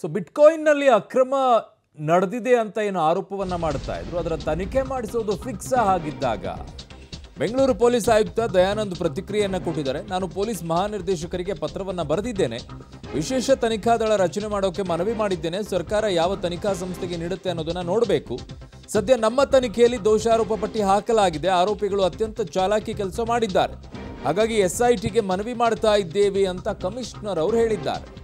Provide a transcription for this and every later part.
So ಬಿಟ್ಕಾಯಿನ್ನಲ್ಲಿ ಅಕ್ರಮ ನಡೆದಿದೆ ಅಂತ ಏನು ಆರೋಪವನ್ನು ಮಾಡ್ತಾ ಇದ್ರು. ಅದರ ತನಿಖೆ ಮಾಡಿಸೋದು ಫಿಕ್ಸ್ ಆಗಿದ್ದಾಗ ಬೆಂಗಳೂರು ಪೊಲೀಸ್ ಆಯುಕ್ತ ದಯಾನಂದ್ ಪ್ರತಿಕ್ರಿಯೆಯನ್ನು ಕೊಟ್ಟಿದ್ದಾರೆ. ನಾನು ಪೊಲೀಸ್ ಮಹಾನಿರ್ದೇಶಕರಿಗೆ ಪತ್ರವನ್ನು ಬರೆದಿದ್ದೇನೆ. ವಿಶೇಷ ತನಿಖಾ ದಳ ರಚನೆ ಮಾಡೋಕೆ ಮನವಿ ಮಾಡಿದ್ದೇನೆ. ಸರ್ಕಾರ ಯಾವ ತನಿಖಾ ಸಂಸ್ಥೆಗೆ ನೀಡುತ್ತೆ ಅನ್ನೋದನ್ನು ನೋಡಬೇಕು. ಸದ್ಯ ನಮ್ಮ ತನಿಖೆಯಲ್ಲಿ ದೋಷಾರೋಪ ಪಟ್ಟಿ ಹಾಕಲಾಗಿದೆ. ಆರೋಪಿಗಳು ಅತ್ಯಂತ ಚಾಲಾಕಿ ಕೆಲಸ ಮಾಡಿದ್ದಾರೆ. ಹಾಗಾಗಿ ಎಸ್ಐಟಿಗೆ ಮನವಿ ಮಾಡ್ತಾ ಇದ್ದೇವೆ ಅಂತ ಕಮಿಷನರ್ ಅವರು ಹೇಳಿದ್ದಾರೆ.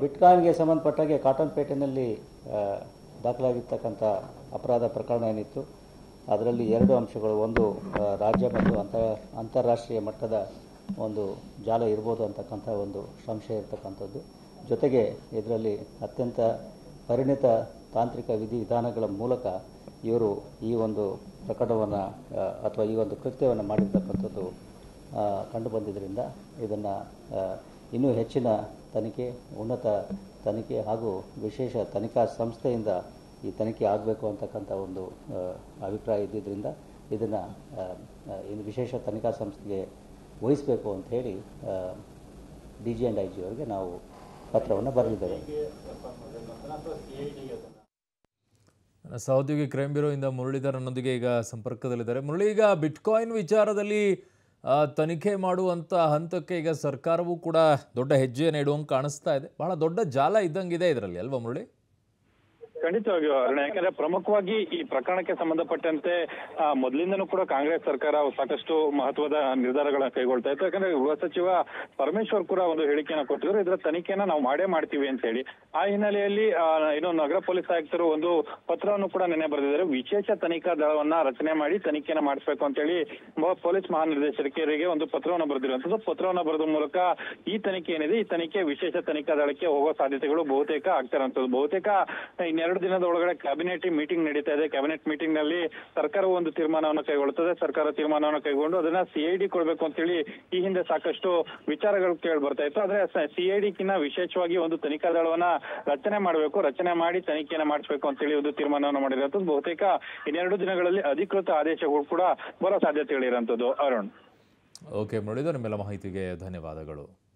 ಬಿಟ್ಕಾಯಿನ್ಗೆ ಸಂಬಂಧಪಟ್ಟಾಗೆ ಕಾಟನ್ಪೇಟೆಯಲ್ಲಿ ದಾಖಲಾಗಿರ್ತಕ್ಕಂಥ ಅಪರಾಧ ಪ್ರಕರಣ ಏನಿತ್ತು, ಅದರಲ್ಲಿ ಎರಡು ಅಂಶಗಳು, ಒಂದು ರಾಜ್ಯ ಮತ್ತು ಅಂತ ಅಂತಾರಾಷ್ಟ್ರೀಯ ಮಟ್ಟದ ಒಂದು ಜಾಲ ಇರ್ಬೋದು ಅಂತಕ್ಕಂಥ ಒಂದು ಸಂಶಯ ಇರತಕ್ಕಂಥದ್ದು. ಜೊತೆಗೆ ಇದರಲ್ಲಿ ಅತ್ಯಂತ ಪರಿಣಿತ ತಾಂತ್ರಿಕ ವಿಧಿವಿಧಾನಗಳ ಮೂಲಕ ಇವರು ಈ ಒಂದು ಪ್ರಕರಣವನ್ನು ಅಥವಾ ಈ ಒಂದು ಕೃತ್ಯವನ್ನು ಮಾಡಿರ್ತಕ್ಕಂಥದ್ದು ಕಂಡುಬಂದಿದ್ದರಿಂದ ಕಂಡು ಬಂದಿದ್ದರಿಂದ ಇದನ್ನು ಇನ್ನೂ ಹೆಚ್ಚಿನ ತನಿಖೆ, ಉನ್ನತ ತನಿಖೆ ಹಾಗೂ ವಿಶೇಷ ತನಿಖಾ ಸಂಸ್ಥೆಯಿಂದ ಈ ತನಿಖೆ ಆಗಬೇಕು ಅಂತಕ್ಕಂಥ ಒಂದು ಅಭಿಪ್ರಾಯ ಇದ್ದಿದ್ದರಿಂದ ಇದನ್ನು ಇನ್ನು ವಿಶೇಷ ತನಿಖಾ ಸಂಸ್ಥೆಗೆ ವಹಿಸಬೇಕು ಅಂತ ಹೇಳಿ D G and I G ಅವರಿಗೆ ನಾವು ಪತ್ರವನ್ನು ಬರೆದಿದ್ದೇವೆ. ಸಹೋದ್ಯೋಗಿ ಕ್ರೈಮ್ ಬ್ಯೂರೋ ಇಂದ ಮುರಳೀಧರ್ ನನ್ನೊಂದಿಗೆ ಈಗ ಸಂಪರ್ಕದಲ್ಲಿದ್ದಾರೆ. ಮುರಳಿ, ಈಗ ಬಿಟ್ಕಾಯಿನ್ ವಿಚಾರದಲ್ಲಿ ತನಿಖೆ ಮಾಡುವಂಥ ಹಂತಕ್ಕೆ ಈಗ ಸರ್ಕಾರವೂ ಕೂಡ ದೊಡ್ಡ ಹೆಜ್ಜೆಯನ್ನು ಇಡುವಂಗೆ ಕಾಣಿಸ್ತಾ ಇದೆ. ಬಹಳ ದೊಡ್ಡ ಜಾಲ ಇದ್ದಂಗಿದೆ ಇದರಲ್ಲಿ, ಅಲ್ವಾ ಮುರಳಿ? ಖಂಡಿತವಾಗಿಯೂ ಅರುಣ, ಯಾಕಂದ್ರೆ ಪ್ರಮುಖವಾಗಿ ಈ ಪ್ರಕರಣಕ್ಕೆ ಸಂಬಂಧಪಟ್ಟಂತೆ ಮೊದಲಿಂದನೂ ಕೂಡ ಕಾಂಗ್ರೆಸ್ ಸರ್ಕಾರ ಸಾಕಷ್ಟು ಮಹತ್ವದ ನಿರ್ಧಾರಗಳನ್ನ ಕೈಗೊಳ್ತಾ ಇತ್ತು. ಯಾಕಂದ್ರೆ ಗೃಹ ಸಚಿವ ಪರಮೇಶ್ವರ್ ಕೂಡ ಒಂದು ಹೇಳಿಕೆಯನ್ನ ಕೊಟ್ಟಿದ್ರು, ಇದರ ತನಿಖೆಯನ್ನ ನಾವು ಮಾಡೇ ಮಾಡ್ತೀವಿ ಅಂತ ಹೇಳಿ. ಆ ಹಿನ್ನೆಲೆಯಲ್ಲಿ ಏನು ನಗರ ಪೊಲೀಸ್ ಆಯುಕ್ತರು ಒಂದು ಪತ್ರವನ್ನು ಕೂಡ ನಿನ್ನೆ ಬರೆದಿದ್ದಾರೆ. ವಿಶೇಷ ತನಿಖಾ ದಳವನ್ನ ರಚನೆ ಮಾಡಿ ತನಿಖೆಯನ್ನ ಮಾಡಿಸಬೇಕು ಅಂತ ಹೇಳಿ ಪೊಲೀಸ್ ಮಹಾನಿರ್ದೇಶಕರಿಗೆ ಒಂದು ಪತ್ರವನ್ನು ಬರೆದಿರುವಂತದ್ದು ಪತ್ರವನ್ನು ಬರೆದ ಮೂಲಕ ಈ ತನಿಖೆ ಏನಿದೆ? ಈ ತನಿಖೆ ವಿಶೇಷ ತನಿಖಾ ದಳಕ್ಕೆ ಹೋಗೋ ಸಾಧ್ಯತೆಗಳು ಬಹುತೇಕ ಆಗ್ತಾರಂತದ್ದು ಬಹುತೇಕ ಇನ್ನೆರಡು ದಿನದ ಒಳಗಡೆ ಕ್ಯಾಬಿನೆಟ್ ಮೀಟಿಂಗ್ ನಡೀತಾ ಇದೆ. ಕ್ಯಾಬಿನೆಟ್ ಮೀಟಿಂಗ್ನಲ್ಲಿ ಸರ್ಕಾರವು ಒಂದು ತೀರ್ಮಾನವನ್ನು ಕೈಗೊಳ್ಳುತ್ತದೆ. ಸರ್ಕಾರ ತೀರ್ಮಾನವನ್ನು ಕೈಗೊಂಡು ಅದನ್ನ ಸಿಐಡಿ ಅಂತ ಹೇಳಿ ಈ ಹಿಂದೆ ಸಾಕಷ್ಟು ವಿಚಾರಗಳು ಕೇಳಿ ಬರ್ತಾ ಇತ್ತು. ಆದ್ರೆ ಸಿಐಡಿ ಕಿನ್ನ ವಿಶೇಷವಾಗಿ ಒಂದು ತನಿಖಾ ದಳವನ್ನ ರಚನೆ ಮಾಡಬೇಕು, ರಚನೆ ಮಾಡಿ ತನಿಖೆಯನ್ನ ಅಂತ ಹೇಳಿ ಒಂದು ತೀರ್ಮಾನವನ್ನು ಮಾಡಿರೋದು. ಬಹುತೇಕ ಇನ್ನೆರಡು ದಿನಗಳಲ್ಲಿ ಅಧಿಕೃತ ಆದೇಶಗಳು ಕೂಡ ಬರೋ ಸಾಧ್ಯತೆಗಳಿರುವಂತದ್ದು ಅರುಣ್. ಓಕೆ ಮುರಳೀಧರ್, ನಿಮ್ಮೆಲ್ಲ ಮಾಹಿತಿಗೆ ಧನ್ಯವಾದಗಳು.